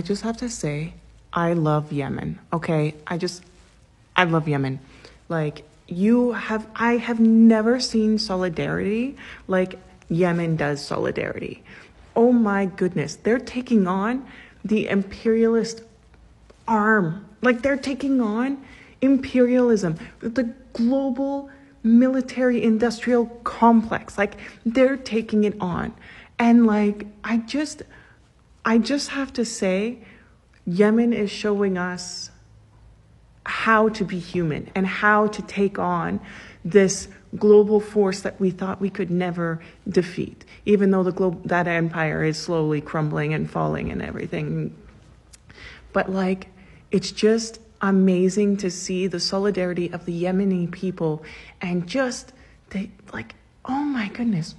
I just have to say, I love Yemen. Okay, I just, I love Yemen. Like you have, I have never seen solidarity like Yemen does solidarity. Oh my goodness, they're taking on the imperialist arm. Like they're taking on imperialism, the global military industrial complex. Like they're taking it on. And like I just I just have to say Yemen is showing us how to be human and how to take on this global force that we thought we could never defeat even though the glo- that empire is slowly crumbling and falling and everything. But like it's just amazing to see the solidarity of the Yemeni people and just they like oh my goodness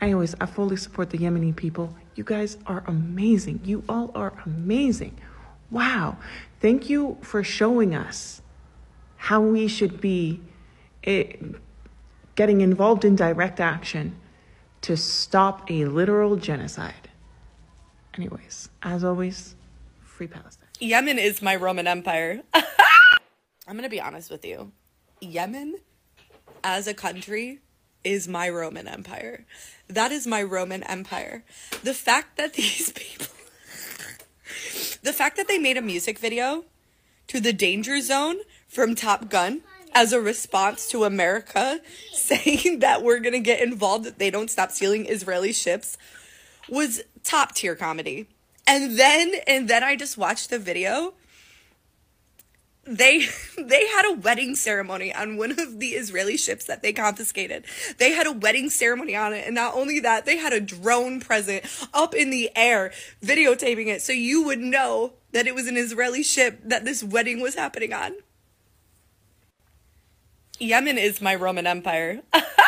anyways I fully support the Yemeni people. You guys are amazing. You all are amazing. Wow. Thank you for showing us how we should be eh, getting involved in direct action to stop a literal genocide. Anyways as always free Palestine. Yemen is my Roman Empire. I'm going to be honest with you. Yemen as a country is my Roman Empire. That is my Roman Empire. The fact that these people the fact that they made a music video to the danger zone from Top Gun as a response to America saying that we're going to get involved they don't stop stealing Israeli ships was top tier comedy. And then and then I just watched the video. They they had a wedding ceremony on one of the Israeli ships that they confiscated. They had a wedding ceremony on it and not only that, they had a drone present up in the air videotaping it so you would know that it was an Israeli ship that this wedding was happening on. Yemen is my Roman Empire.